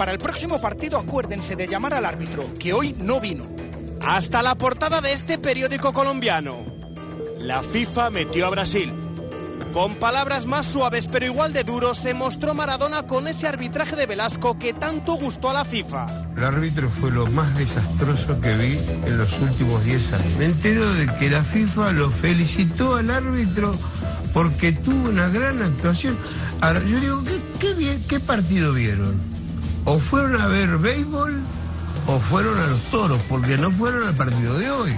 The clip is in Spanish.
Para el próximo partido acuérdense de llamar al árbitro, que hoy no vino. Hasta la portada de este periódico colombiano. La FIFA metió a Brasil. Con palabras más suaves pero igual de duros se mostró Maradona con ese arbitraje de Velasco que tanto gustó a la FIFA. El árbitro fue lo más desastroso que vi en los últimos 10 años. Me entero de que la FIFA lo felicitó al árbitro porque tuvo una gran actuación. Ahora, yo digo, ¿qué, qué, bien, ¿qué partido vieron? ¿O fueron a ver béisbol o fueron a los toros? Porque no fueron al partido de hoy.